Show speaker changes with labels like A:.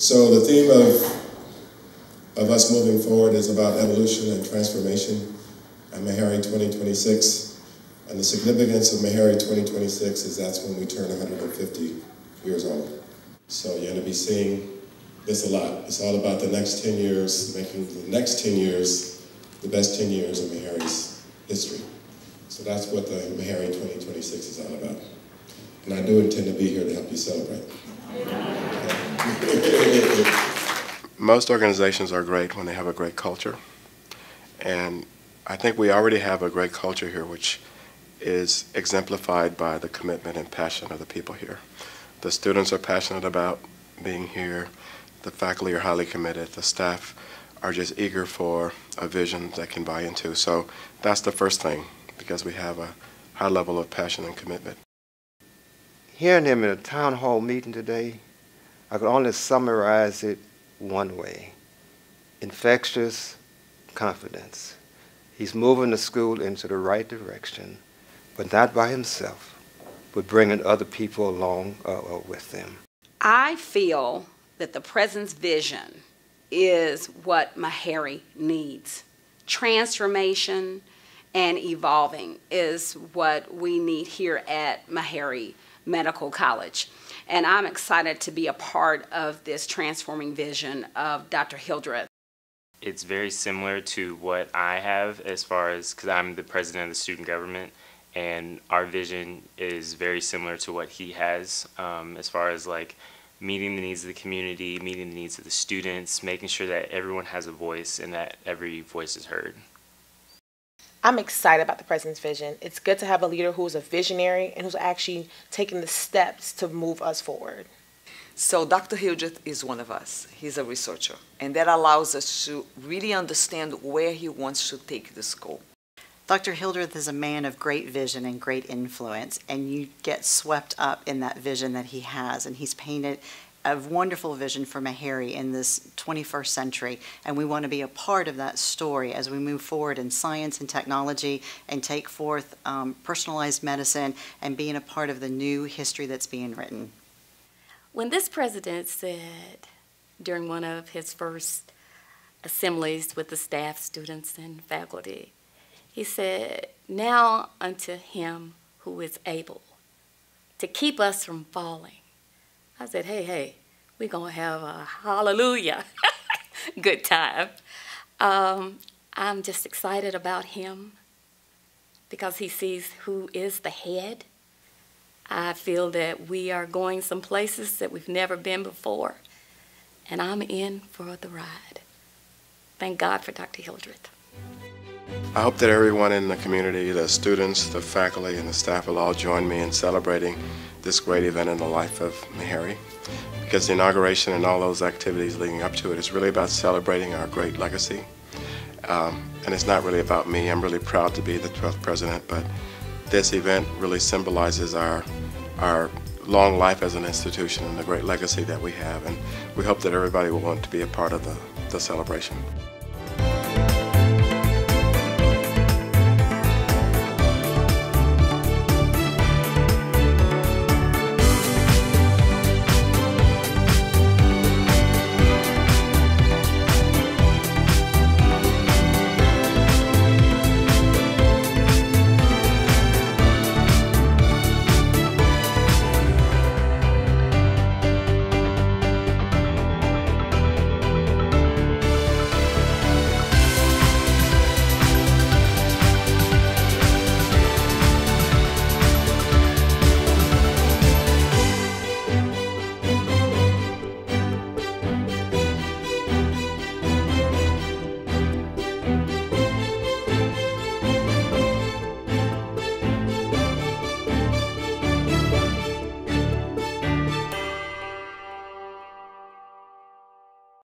A: So the theme of, of us moving forward is about evolution and transformation at Meharry 2026. And the significance of Meharry 2026 is that's when we turn 150 years old. So you're going to be seeing this a lot. It's all about the next 10 years, making the next 10 years the best 10 years of Meharry's history. So that's what the Meharry 2026 is all about. And I do intend to be here to help you celebrate.
B: Most organizations are great when they have a great culture. And I think we already have a great culture here, which is exemplified by the commitment and passion of the people here. The students are passionate about being here. The faculty are highly committed. The staff are just eager for a vision that can buy into. So that's the first thing, because we have a high level of passion and commitment.
C: Hearing him in a town hall meeting today, I could only summarize it one way infectious confidence. He's moving the school into the right direction, but not by himself, but bringing other people along uh, uh, with them.
D: I feel that the president's vision is what Meharry needs. Transformation and evolving is what we need here at Meharry Medical College. And I'm excited to be a part of this transforming vision of Dr. Hildreth.
E: It's very similar to what I have as far as, because I'm the president of the student government, and our vision is very similar to what he has um, as far as like meeting the needs of the community, meeting the needs of the students, making sure that everyone has a voice and that every voice is heard.
F: I'm excited about the president's vision. It's good to have a leader who's a visionary and who's actually taking the steps to move us forward.
G: So Dr. Hildreth is one of us. He's a researcher, and that allows us to really understand where he wants to take the school.
H: Dr. Hildreth is a man of great vision and great influence, and you get swept up in that vision that he has. And he's painted a wonderful vision for Meharry in this 21st century, and we want to be a part of that story as we move forward in science and technology and take forth um, personalized medicine and being a part of the new history that's being written.
I: When this president said during one of his first assemblies with the staff, students, and faculty, he said, Now unto him who is able to keep us from falling I said, hey, hey, we're going to have a hallelujah good time. Um, I'm just excited about him because he sees who is the head. I feel that we are going some places that we've never been before, and I'm in for the ride. Thank God for Dr. Hildreth.
B: I hope that everyone in the community, the students, the faculty, and the staff will all join me in celebrating this great event in the life of Meharry because the inauguration and all those activities leading up to it is really about celebrating our great legacy. Um, and it's not really about me. I'm really proud to be the 12th president, but this event really symbolizes our, our long life as an institution and the great legacy that we have. And we hope that everybody will want to be a part of the, the celebration.